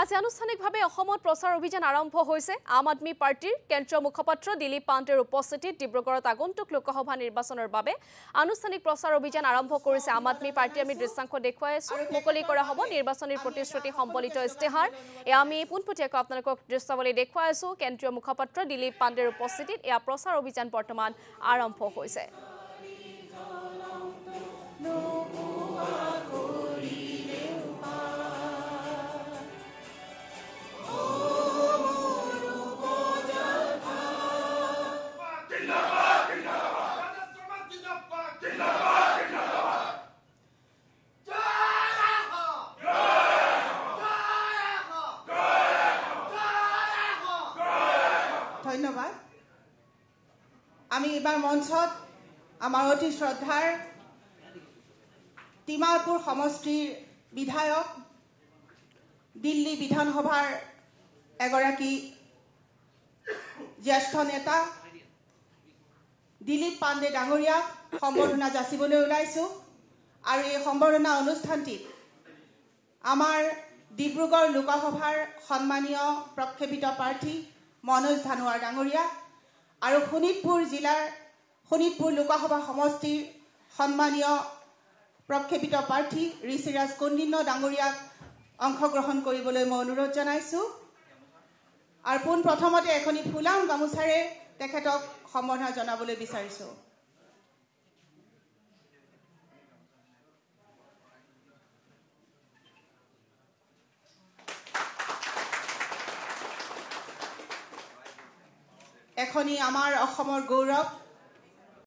আজি আনুষ্ঠানিকভাৱে অসমত প্ৰচাৰ অভিযান আৰম্ভ হৈছে। আম আদমী পাৰ্টীৰ কেন্দ্ৰীয় মুখপাত্ৰ দিলীপ পাণ্ডেৰ উপস্থিতিত ডিব্ৰুগড়ত আগন্তুক লোকসভা নিৰ্বাচনৰ বাবে আনুষ্ঠানিক প্ৰচাৰ অভিযান আৰম্ভ কৰিছে আম আদমী পাৰ্টীয়ে। আমি দৃশ্যাংশ দেখুৱাই আছো। মুকলি কৰা হ'ব নিৰ্বাচনী প্ৰতিশ্ৰুতি সম্বলিত ইস্তেহাৰ। এয়া আমি পোনপটীয়াকৈ আপোনালোকক দৃশ্যাৱলী দেখুৱাই আছো। কেন্দ্ৰীয় মুখপাত্ৰ দিলীপ পাণ্ডেৰ উপস্থিতিত এয়া প্ৰচাৰ অভিযান বৰ্তমান আৰম্ভ হৈছে। ধন্যবাদ। আমি এইবাৰ মঞ্চত আমাৰ অতি শ্ৰদ্ধাৰ তিমালপুৰ সমষ্টিৰ বিধায়ক দিল্লী বিধানসভাৰ এগৰাকী জ্যেষ্ঠ নেতা দিলীপ পাণ্ডে ডাঙৰীয়াক সম্বৰ্ধনা যাচিবলৈ ওলাইছোঁ। আৰু এই সম্বৰ্ধনা অনুষ্ঠানটিত আমাৰ ডিব্ৰুগড় লোকসভাৰ সন্মানীয় প্ৰক্ষেপিত প্ৰাৰ্থী মনোজ ধানোৱাৰ ডাঙৰীয়া আৰু শোণিতপুৰ জিলাৰ শোণিতপুৰ লোকসভা সমষ্টিৰ সন্মানীয় প্ৰক্ষেপিত প্ৰাৰ্থী ঋষিৰাজ কন্দিন্য ডাঙৰীয়াক অংশগ্ৰহণ কৰিবলৈ মই অনুৰোধ জনাইছোঁ। আৰু পোনপ্ৰথমতে এখনি ফুলাম গামোচাৰে তেখেতক সম্বৰ্ধনা জনাবলৈ বিচাৰিছোঁ। এখনি আমাৰ অসমৰ গৌৰৱ